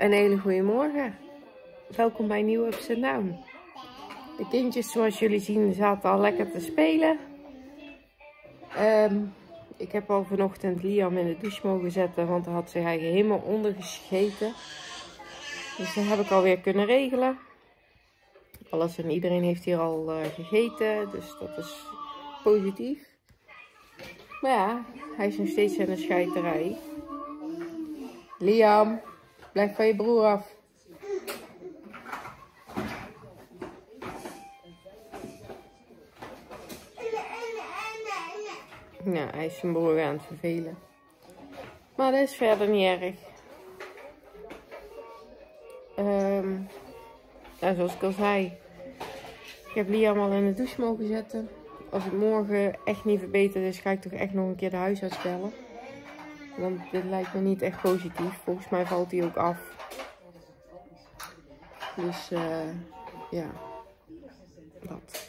Een hele goede morgen. Welkom bij een nieuwe Upside Down. De kindjes, zoals jullie zien, zaten al lekker te spelen. Ehm, ik heb al vanochtend Liam in de douche mogen zetten, want daar had hij helemaal ondergescheten. Dus dat heb ik alweer kunnen regelen. Alles en iedereen heeft hier al uh, gegeten, dus dat is positief. Maar ja, hij is nog steeds in de scheiterij. Liam, blijf van je broer af. Ja, hij is zijn broer aan het vervelen. Maar dat is verder niet erg. Ja, zoals ik al zei. Ik heb Liam al in de douche mogen zetten. Als het morgen echt niet verbeterd is, ga ik toch echt nog een keer de huisarts bellen. Want dit lijkt me niet echt positief. Volgens mij valt hij ook af. Dus uh, ja, dat.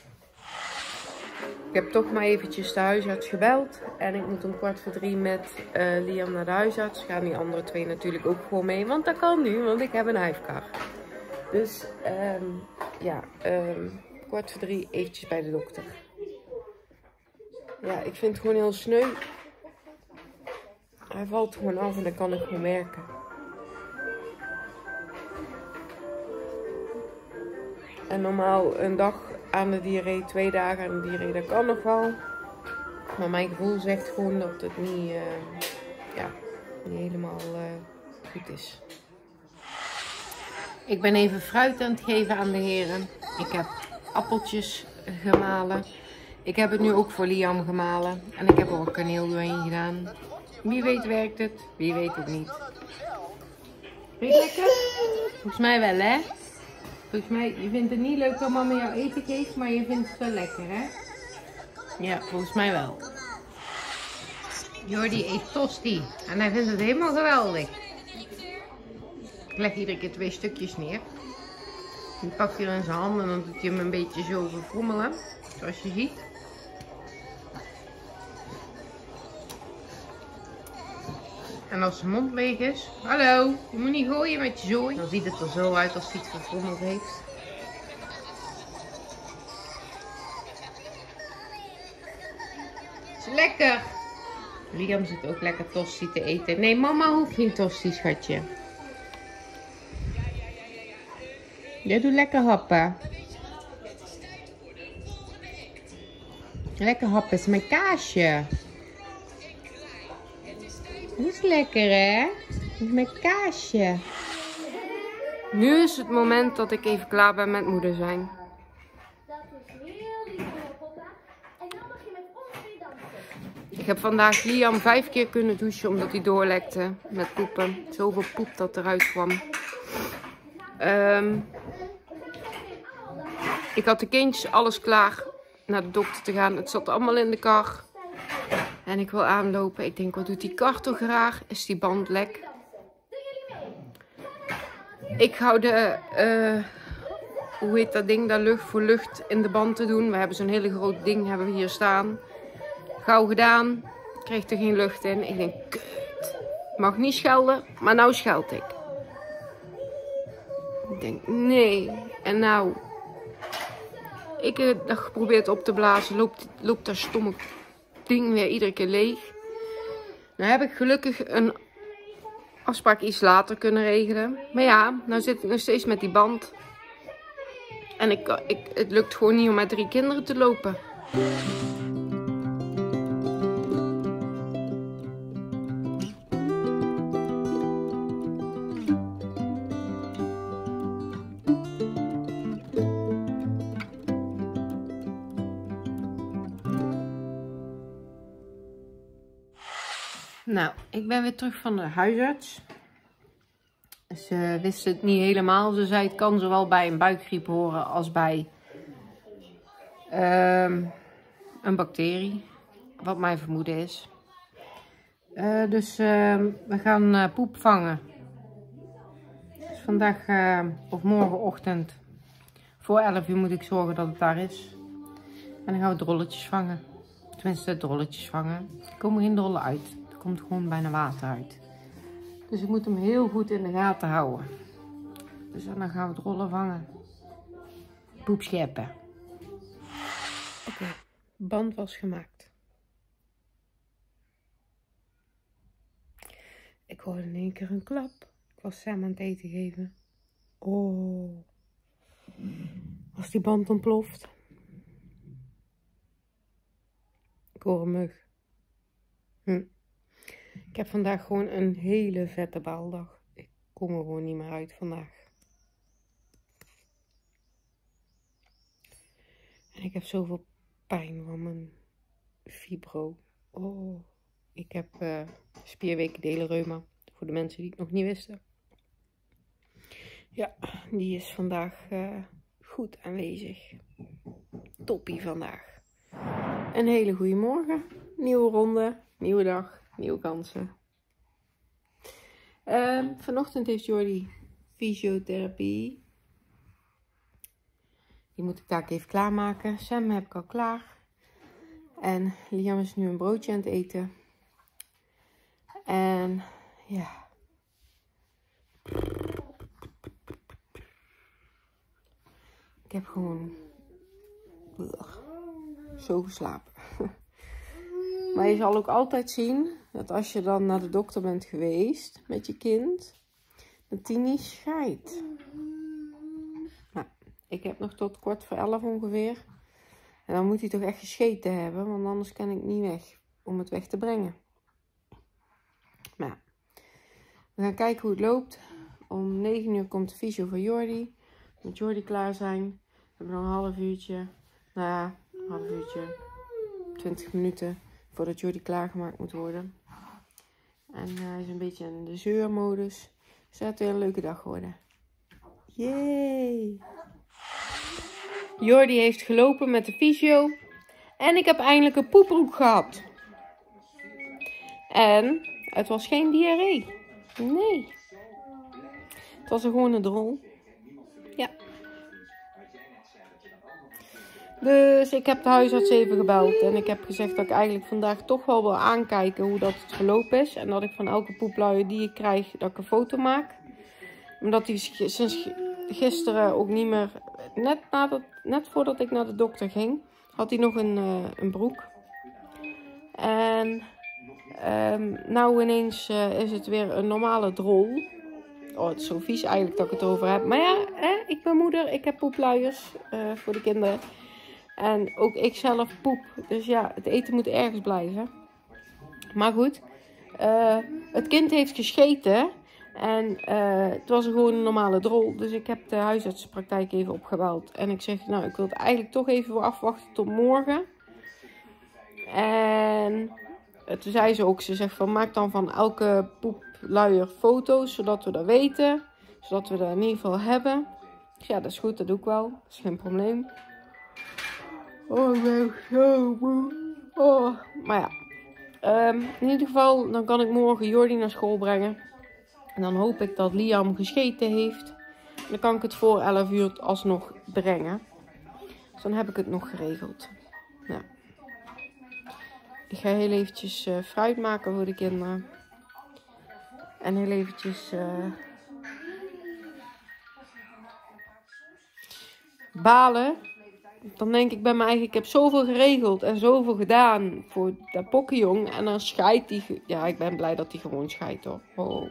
Ik heb toch maar eventjes de huisarts gebeld. En ik moet om kwart voor drie met uh, Liam naar de huisarts. Gaan die andere twee natuurlijk ook gewoon mee. Want dat kan nu, want ik heb een huifkar. Dus um, ja, um, kwart voor drie eventjes bij de dokter. Ja, ik vind het gewoon heel sneu. Hij valt gewoon af en dat kan ik gewoon merken. En normaal een dag aan de diarree, twee dagen aan de diarree, dat kan nog wel. Maar mijn gevoel zegt gewoon dat het niet, uh, ja, niet helemaal uh, goed is. Ik ben even fruit aan het geven aan de heren. Ik heb appeltjes gemalen. Ik heb het nu ook voor Liam gemalen. En ik heb er ook kaneel doorheen gedaan. Wie weet werkt het, wie weet het niet. Vind je het lekker? Volgens mij wel, hè? Volgens mij, je vindt het niet leuk dat mama jou eten geeft, maar je vindt het wel lekker, hè? Ja, volgens mij wel. Jordi eet tosti en hij vindt het helemaal geweldig. Ik leg iedere keer twee stukjes neer. Die pakt hij in zijn handen en dan doet hij hem een beetje zo verfrommelen, zoals je ziet. En als zijn mond leeg is, hallo, je moet niet gooien met je zooi. Dan ziet het er zo uit als hij het verfrommeld heeft. Lekker. Liam zit ook lekker tosti te eten. Nee, mama hoeft geen tosti, schatje. Jij doet lekker happen. Lekker happen is mijn kaasje. Is lekker hè? Met kaasje. Nu is het moment dat ik even klaar ben met moeder zijn. Dat is heel lief papa. En dan mag je met ons mee dansen. Ik heb vandaag Liam vijf keer kunnen douchen omdat hij doorlekte met poepen. Zoveel poep dat eruit kwam. Um, ik had de kindjes alles klaar naar de dokter te gaan. Het zat allemaal in de kar. En ik wil aanlopen. Ik denk, wat doet die kar toch graag? Is die band lek? Ik hou de, uh, hoe heet dat ding, daar lucht voor lucht in de band te doen. We hebben zo'n hele groot ding hebben we hier staan. Gauw gedaan. Kreeg er geen lucht in. Ik denk, kut. Mag niet schelden, maar nou scheld ik. Ik denk, nee. En nou, ik heb dat geprobeerd op te blazen. Loopt, loopt dat stomme ding weer iedere keer leeg. Nou heb ik gelukkig een afspraak iets later kunnen regelen. Maar ja, nou zit ik nog steeds met die band. En ik, ik, het lukt gewoon niet om met drie kinderen te lopen. Nou, ik ben weer terug van de huisarts. Ze wist het niet helemaal. Ze zei het kan zowel bij een buikgriep horen als bij um, een bacterie. Wat mijn vermoeden is. Uh, dus uh, we gaan uh, poep vangen. Dus vandaag of morgenochtend voor 11 uur moet ik zorgen dat het daar is. En dan gaan we drolletjes vangen. Tenminste, drolletjes vangen. Er komen geen drollen uit komt gewoon bijna water uit. Dus ik moet hem heel goed in de gaten houden. Dus dan gaan we het rollen vangen. Poepscheppen. Oké, band was gemaakt. Ik hoorde in één keer een klap. Ik was Sam aan het eten geven. Oh. Als die band ontploft. Ik hoor een mug. Hm. Ik heb vandaag gewoon een hele vette baaldag. Ik kom er gewoon niet meer uit vandaag. En ik heb zoveel pijn van mijn fibro. Oh, ik heb uh. Voor de mensen die het nog niet wisten. Ja, die is vandaag uh, goed aanwezig. Toppie vandaag. Een hele goede morgen. Nieuwe ronde, nieuwe dag, nieuwe kansen. Uh, vanochtend heeft Jordi fysiotherapie. Die moet ik daar even klaarmaken. Sam heb ik al klaar. En Liam is nu een broodje aan het eten. En ja. Ik heb gewoon zo geslapen. Maar je zal ook altijd zien dat als je dan naar de dokter bent geweest met je kind, dat die niet scheidt. Nou, ik heb nog tot kwart voor elf ongeveer. En dan moet hij toch echt gescheten hebben, want anders kan ik niet weg om het weg te brengen. Nou, we gaan kijken hoe het loopt. Om 9 uur komt de fysio van Jordi. Moet Jordi klaar zijn. We hebben nog een half uurtje. Nou ja, half uurtje, 20 minuten voordat Jordi klaargemaakt moet worden. En hij is een beetje in de zeurmodus. Dus het weer een leuke dag geworden. Yay! Jordi heeft gelopen met de fysio. En ik heb eindelijk een poeproep gehad. En het was geen diarree. Nee. Het was een gewone drol. Dus ik heb de huisarts even gebeld. En ik heb gezegd dat ik eigenlijk vandaag toch wel wil aankijken hoe dat het gelopen is. En dat ik van elke poepluier die ik krijg, dat ik een foto maak. Omdat hij sinds gisteren ook niet meer... Net, net voordat ik naar de dokter ging, had hij nog een, uh, een broek. En um, nou ineens uh, is het weer een normale drol. Oh, het is zo vies eigenlijk dat ik het over heb. Maar ja, hè, ik ben moeder, ik heb poepluiers uh, voor de kinderen. En ook ik zelf poep. Dus ja, het eten moet ergens blijven. Maar goed, uh, het kind heeft gescheten. En uh, het was gewoon een normale drol. Dus ik heb de huisartsenpraktijk even opgebeld. En ik zeg, nou, ik wil het eigenlijk toch even afwachten tot morgen. En toen zei ze ook, ze zegt van, maak dan van elke poepluier foto's, zodat we dat weten. Zodat we dat in ieder geval hebben. ja, dat is goed, dat doe ik wel. Dat is geen probleem. Oh, ik ben zo moe. Oh, maar ja. Um, in ieder geval, dan kan ik morgen Jordi naar school brengen. En dan hoop ik dat Liam gescheten heeft. Dan kan ik het voor 11 uur alsnog brengen. Dus dan heb ik het nog geregeld. Nou. Ik ga heel eventjes uh, fruit maken voor de kinderen. En heel eventjes... Uh, balen dan denk ik bij mij ik heb zoveel geregeld en zoveel gedaan voor dat pokkenjong. En dan scheidt die, ja ik ben blij dat hij gewoon scheidt hoor. Oh.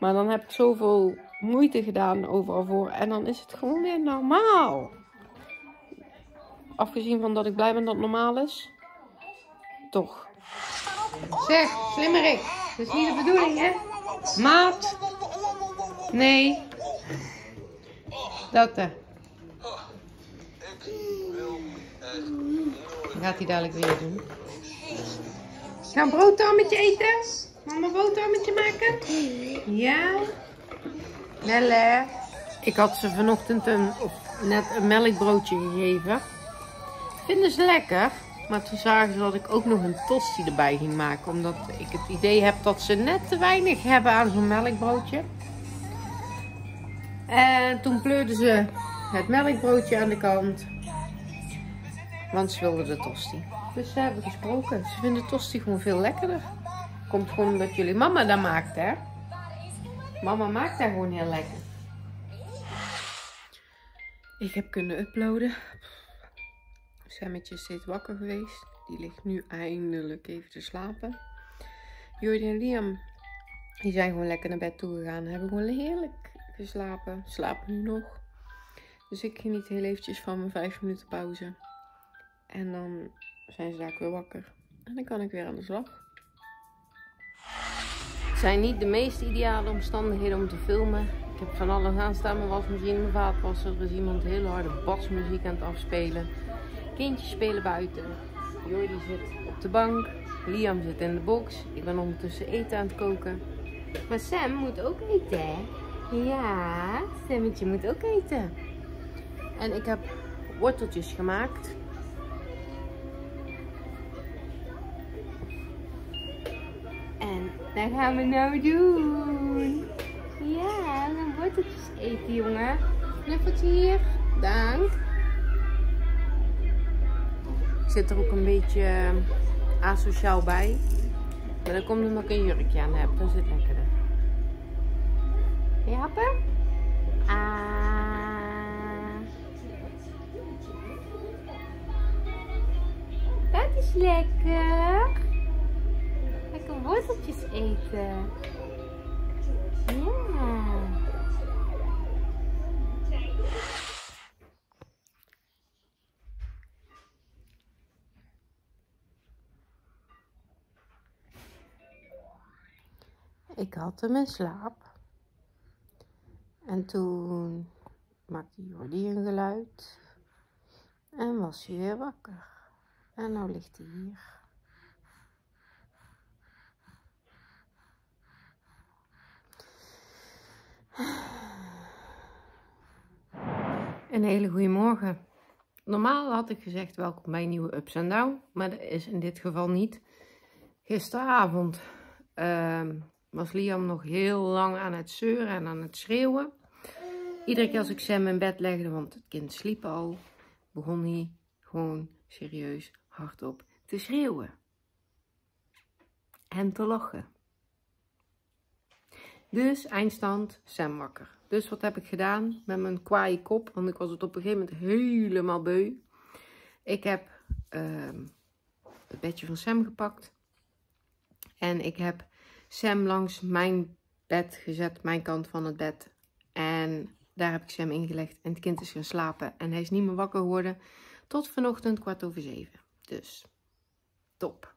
Maar dan heb ik zoveel moeite gedaan overal voor en dan is het gewoon weer normaal. Afgezien van dat ik blij ben dat het normaal is. Toch. Zeg, slimmerik. Dat is niet de bedoeling hè. Maat. Nee. Dat er. Gaat hij dadelijk weer doen. Ga een broodtammetje eten? Mama een broodtammetje maken? Ja? Lelle. Ik had ze vanochtend een, net een melkbroodje gegeven. Vinden ze lekker. Maar toen zagen ze dat ik ook nog een tosti erbij ging maken. Omdat ik het idee heb dat ze net te weinig hebben aan zo'n melkbroodje. En toen pleurden ze het melkbroodje aan de kant. Want ze wilden de tosti. Dus ze hebben gesproken. Ze vinden de tosti gewoon veel lekkerder. Komt gewoon omdat jullie mama dat maakt, hè? Mama maakt daar gewoon heel lekker. Ik heb kunnen uploaden. Sammetje is steeds wakker geweest. Die ligt nu eindelijk even te slapen. Jordi en Liam, die zijn gewoon lekker naar bed toe gegaan. Hebben gewoon heerlijk geslapen. Slapen nu nog. Dus ik geniet heel eventjes van mijn 5 minuten pauze. En dan zijn ze daar weer wakker. En dan kan ik weer aan de slag. Het zijn niet de meest ideale omstandigheden om te filmen. Ik heb van alles aanstaan. Mijn wasmachine, mijn vaatwasser. Er is iemand heel harde basmuziek aan het afspelen. Kindjes spelen buiten. Jordi zit op de bank. Liam zit in de box. Ik ben ondertussen eten aan het koken. Maar Sam moet ook eten, hè? Ja, Sammetje moet ook eten. En ik heb worteltjes gemaakt. Gaan we nou doen. Ja, dan worteltjes eten, jongen. Knuffeltje hier. Dank. Ik zit er ook een beetje eh, asociaal bij. Maar dat komt omdat ik een jurkje aan heb. Dat zit lekkerder. Wil je happen? Ah. Dat is lekker. Worteltjes eten. Ja. Ik had hem in slaap. En toen maakte Jordi een geluid. En was hij weer wakker. En nou ligt hij hier. Een hele goede morgen. Normaal had ik gezegd welkom bij een nieuwe Ups en Down, maar dat is in dit geval niet. Gisteravond uh, was Liam nog heel lang aan het zeuren en aan het schreeuwen. Iedere keer als ik Sam in bed legde, want het kind sliep al, begon hij gewoon serieus hardop te schreeuwen. En te lachen. Dus eindstand, Sam wakker. Dus wat heb ik gedaan met mijn kwaaie kop? Want ik was het op een gegeven moment helemaal beu. Ik heb uh, het bedje van Sam gepakt. En ik heb Sam langs mijn bed gezet, mijn kant van het bed. En daar heb ik Sam ingelegd en het kind is gaan slapen. En hij is niet meer wakker geworden tot vanochtend kwart over zeven. Dus top.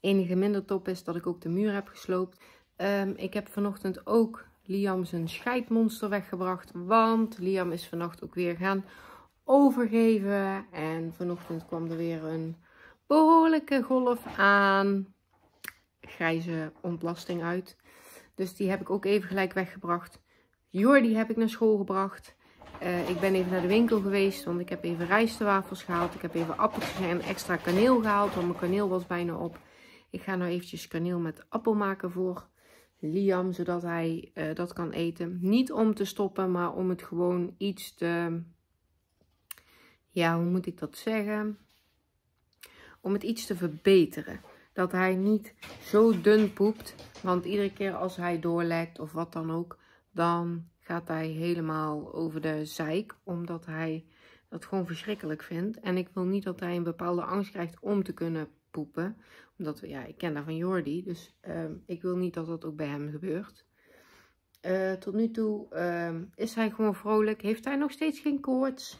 Enige minder top is dat ik ook de muur heb gesloopt. Um, ik heb vanochtend ook Liam zijn scheidmonster weggebracht. Want Liam is vannacht ook weer gaan overgeven. En vanochtend kwam er weer een behoorlijke golf aan grijze ontlasting uit. Dus die heb ik ook even gelijk weggebracht. Jordi heb ik naar school gebracht. Uh, ik ben even naar de winkel geweest, want ik heb even rijstewafels gehaald. Ik heb even appeltjes en extra kaneel gehaald, want mijn kaneel was bijna op. Ik ga nou eventjes kaneel met appel maken voor Liam, zodat hij uh, dat kan eten. Niet om te stoppen, maar om het gewoon iets te... Ja, hoe moet ik dat zeggen? Om het iets te verbeteren. Dat hij niet zo dun poept. Want iedere keer als hij doorlekt of wat dan ook, dan gaat hij helemaal over de zeik. Omdat hij dat gewoon verschrikkelijk vindt. En ik wil niet dat hij een bepaalde angst krijgt om te kunnen poepen. Omdat, ja, ik ken dat van Jordi. Dus uh, ik wil niet dat dat ook bij hem gebeurt. Uh, tot nu toe uh, is hij gewoon vrolijk. Heeft hij nog steeds geen koorts.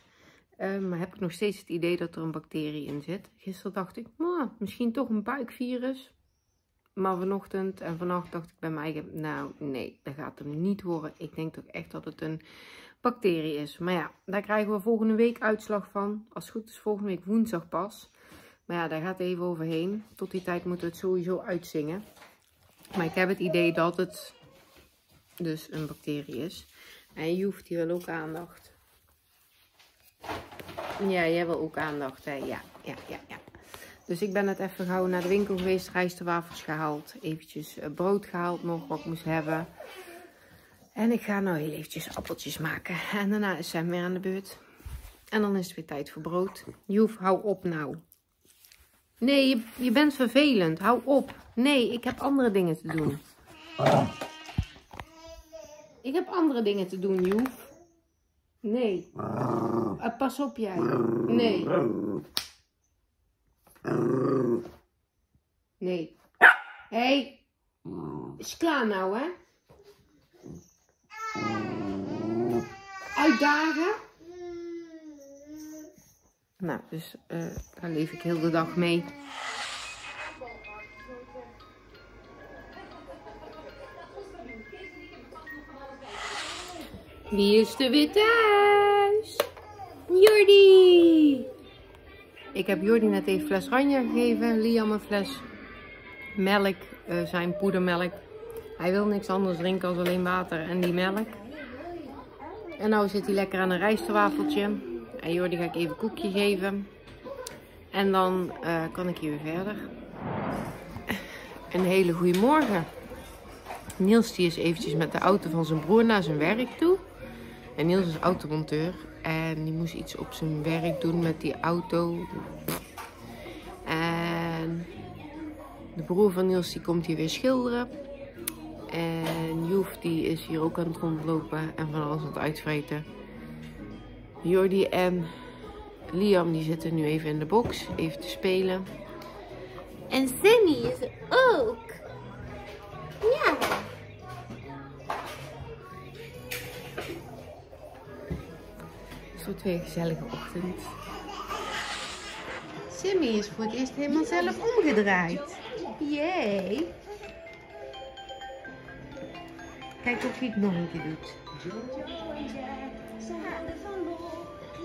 Uh, maar heb ik nog steeds het idee dat er een bacterie in zit. Gisteren dacht ik, misschien toch een buikvirus. Maar vanochtend en vannacht dacht ik bij mij, nou nee, dat gaat hem niet worden. Ik denk toch echt dat het een bacterie is. Maar ja, daar krijgen we volgende week uitslag van. Als het goed is volgende week woensdag pas. Maar ja, daar gaat even overheen. Tot die tijd moeten we het sowieso uitzingen. Maar ik heb het idee dat het dus een bacterie is. En je hoeft hier wel ook aandacht. Ja, jij wil ook aandacht, hè? Ja, ja, ja, ja. Dus ik ben net even gauw naar de winkel geweest, rijstewafels gehaald. Eventjes eh, brood gehaald nog, wat ik moest hebben. En ik ga nou heel eventjes appeltjes maken. En daarna is Sam weer aan de beurt. En dan is het weer tijd voor brood. Joef, hou op nou. Nee, je, je bent vervelend. Hou op. Nee, ik heb andere dingen te doen. andere dingen te doen, Joef. Nee. Uh, pas op jij. Nee. Nee. Hé. Hey. Is klaar nou, hè? Uitdagen. Nou, dus uh, daar leef ik heel de dag mee. Wie is er weer thuis? Jordi! Ik heb Jordi net even fles ranje gegeven. Liam een fles melk, uh, zijn poedermelk. Hij wil niks anders drinken als alleen water en die melk. En nou zit hij lekker aan een rijstwafeltje. En Jordi ga ik even koekje geven. En dan uh, kan ik hier weer verder. Een hele goede morgen. Niels die is eventjes met de auto van zijn broer naar zijn werk toe. En Niels is automonteur. En die moest iets op zijn werk doen met die auto. En de broer van Niels die komt hier weer schilderen. En Joef die is hier ook aan het rondlopen en van alles aan het uitvreten. Jordi en Liam die zitten nu even in de box, even te spelen. En Sammy is er ook. Ja. Weer een gezellige ochtend. Sammy is voor het eerst helemaal zelf omgedraaid. Jee. Kijk of hij het nog een keer doet.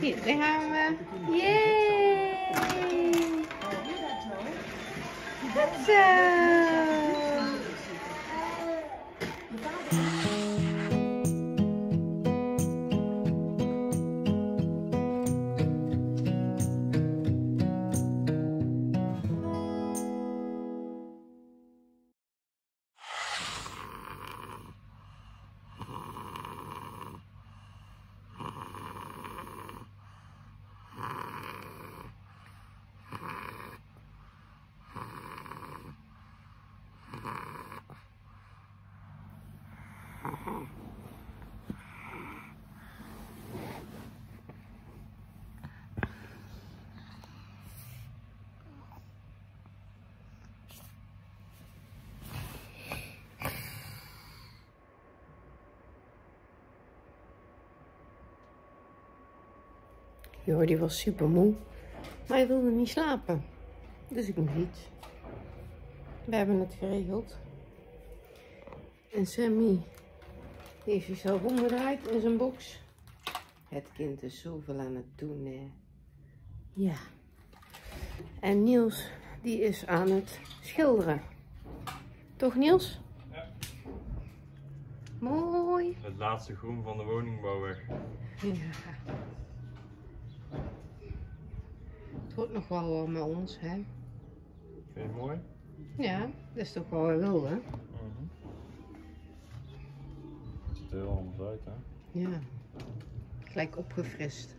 Hier, daar gaan we. Yay! Goed Jordi was super moe, maar hij wilde niet slapen. Dus ik moest iets. We hebben het geregeld. En Sammy heeft zichzelf omgedraaid in zijn box. Het kind is zoveel aan het doen, hè. Ja. En Niels, die is aan het schilderen. Toch Niels? Ja. Mooi. Het laatste groen van de woningbouwweg. Ja. Het wordt nog wel warm met ons, hè? Vind je het mooi? Ja, dat is toch wel weer wil, hè? Mm -hmm. Het ziet er heel anders uit, hè? Ja. Gelijk opgefrist.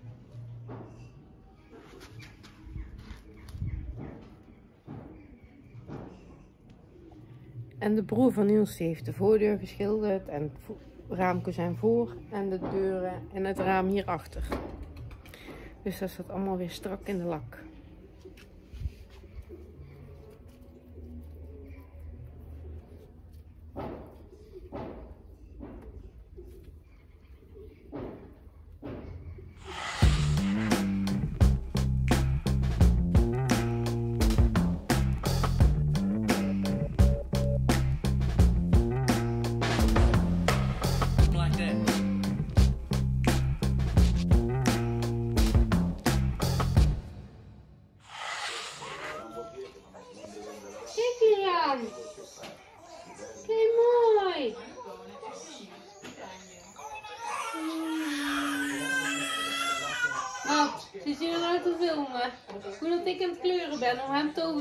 En de broer van Niels heeft de voordeur geschilderd en het raamkozijn voor en de deuren en het raam hierachter. Dus dat staat allemaal weer strak in de lak.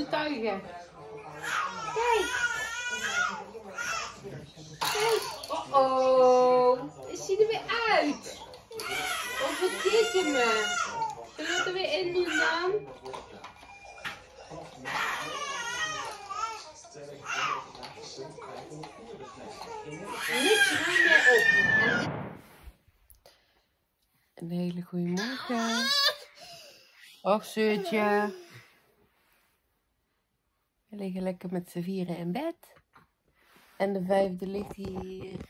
Te overtuigen. Kijk! Kijk! Oh oh! Is hij er weer uit? Wat verdikke me! Zullen we het er weer in doen dan? Niks meer op. Een hele goede morgen. Och, Zeurtje. We liggen lekker met z'n vieren in bed. En de vijfde ligt hier.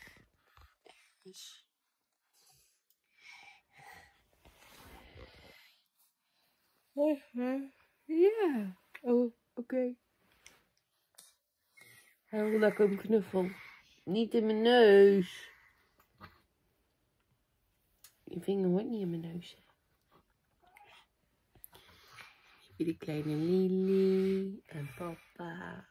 ergens. Ja. Oh, oké. Hij wil dat ik hem knuffel. Niet in mijn neus. Je vinger hoort niet in mijn neus. Heb je kleine Lily en papa.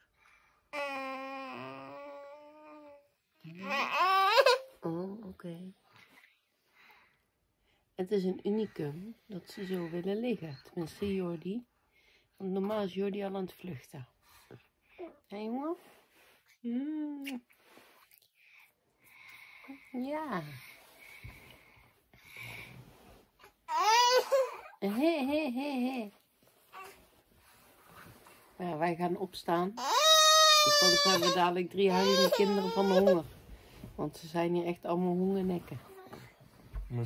Oh, oké. Het is een unicum dat ze zo willen liggen. Tenminste, Jordi. Want normaal is Jordi al aan het vluchten. Hé, jongen? Mm. Ja. Hé, hé, hé, hé. Ja, wij gaan opstaan. Want anders hebben we dadelijk drie huilende kinderen van de honger. Want ze zijn hier echt allemaal hongernekken. Je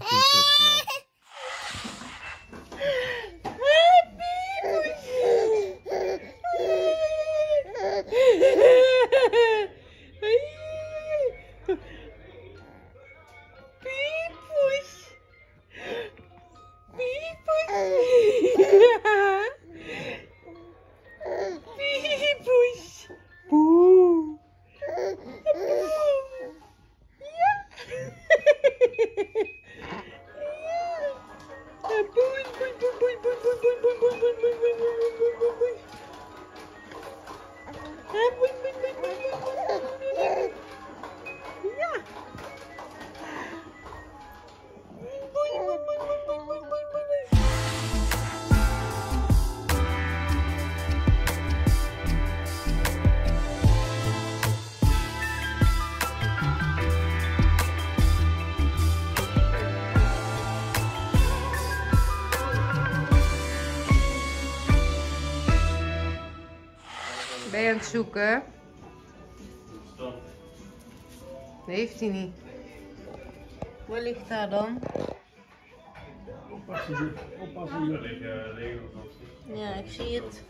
aan het zoeken? Nee, heeft hij niet. Waar ligt daar dan? Oppassen, oppassen. Daar liggen Lego vast. Ja, ik zie het.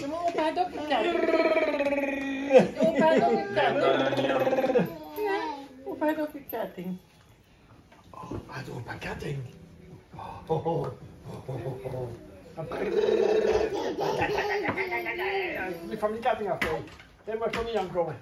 Kom op, doet een ketting. Op, een ketting. Ja, op, hij doet een ketting. Oh, hij doet Niet van die ketting af, nee. Daar mag toch niet aankomen.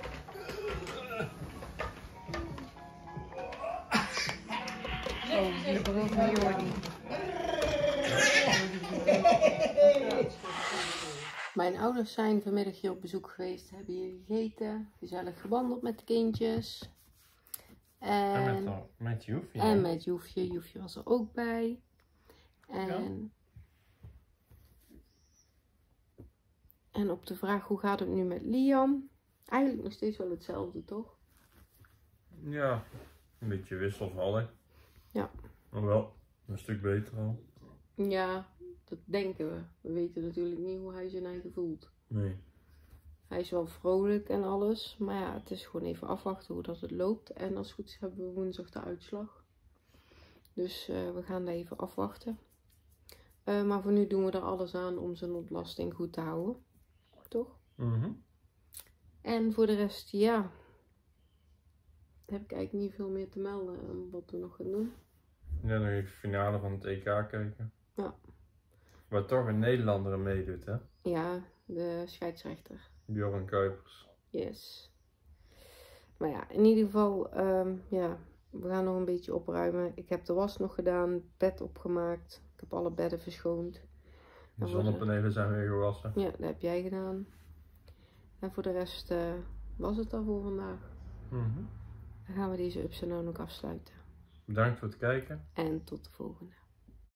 Mijn ouders zijn vanmiddag hier op bezoek geweest, hebben hier gegeten, gezellig gewandeld met de kindjes. En En, met, met Joefje. en met Joefje, Joefje was er ook bij. En, en op de vraag hoe gaat het nu met Liam? Eigenlijk nog steeds wel hetzelfde, toch? Ja, een beetje wisselvallig. Ja. Maar wel een stuk beter al. Ja, dat denken we. We weten natuurlijk niet hoe hij zijn eigen voelt. Nee. Hij is wel vrolijk en alles. Maar ja, het is gewoon even afwachten hoe dat het loopt. En als het goed is hebben we woensdag de uitslag. Dus eh, we gaan daar even afwachten. Eh, maar voor nu doen we er alles aan om zijn ontlasting goed te houden. Toch? Mhm. En voor de rest, ja. Heb ik eigenlijk niet veel meer te melden aan wat we nog gaan doen. Ja, nog even finale van het EK kijken. Ja. Waar toch een Nederlander meedoet, hè? Ja, de scheidsrechter. Bjorn Kuipers. Yes. Maar ja, in ieder geval, ehm, ja, we gaan nog een beetje opruimen. Ik heb de was nog gedaan, bed opgemaakt. Ik heb alle bedden verschoond. De zonnepanelen zijn weer gewassen. Ja, dat heb jij gedaan. En voor de rest eh, was het al voor vandaag. Mhm. Dan gaan we deze ups en ook afsluiten. Bedankt voor het kijken. En tot de volgende.